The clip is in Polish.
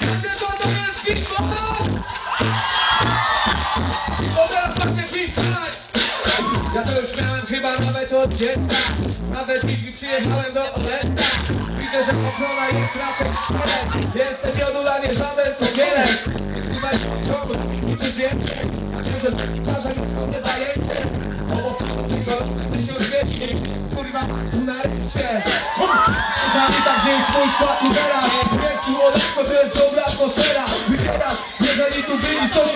Wiecie co to jest beatbox? To teraz macie freestyle! Ja to już miałem chyba nawet od dziecka Nawet jeśli przyjechałem do Obecka Widzę, że ochrona jest raczej szkielec Jestem jodula, nie żaden togielec Chyba się problem, nigdy więcej Wiem, że zakiparza jest nie zajęcie Obok tylko 1200 Kurwa, tu nareszcie Czasami tak, gdzie jest mój skład tu teraz Jest tu olewko, to jest dobra atmosfera. Wybierasz, jeżeli tu widzisz, to